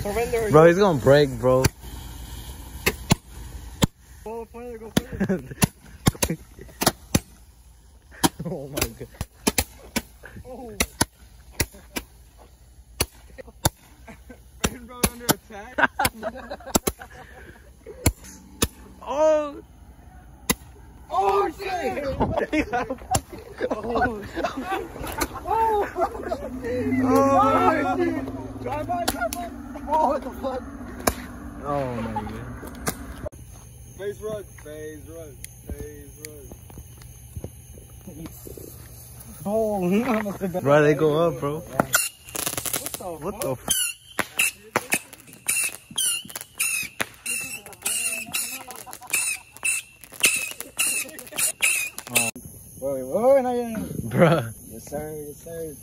Surrender. Bro, he's gonna break, bro. Go further, go further. oh my god. Oh. Brandon bro under attack. Oh! Oh shit! Oh, oh. Oh shit! Drive by, drive by. Oh what the fuck? Oh my god. Phase run, phase run, phase run. Oh, Bro, they go up, bro. What the What the f- Wait, wait, wait, no, yeah, yeah. Bruh. Yes, sir, yes, sir.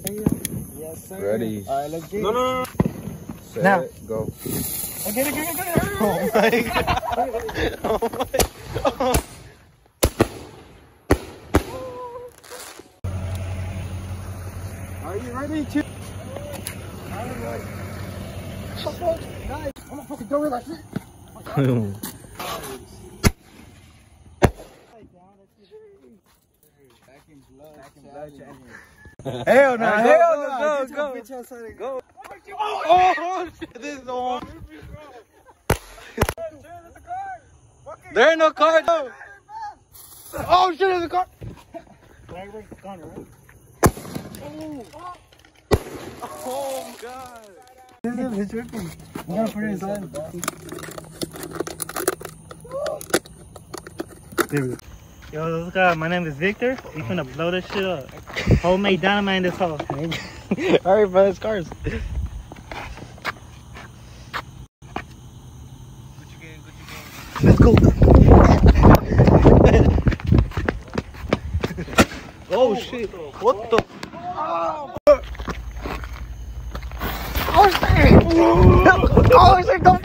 Yes, sir. Ready. Alright, let's get No, it. no, no. Set, Now. go. Get it, get it, get it. Oh my god. Oh my Are you ready to? Nice. I'm gonna fucking go with that shit. Hell no, hell no. go, go. bitch outside and Go. Oh, shit, this is one. There ain't no car, though. Oh shit, there's a car. Oh my god. This is gonna put it inside. Yo, what's up? My name is Victor. We finna blow this shit up. Homemade dynamite in this hole. Alright, bro, it's cars. Go. oh shit. What the? Oh shit. Oh shit, don't